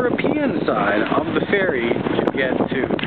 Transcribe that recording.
European side of the ferry to get to.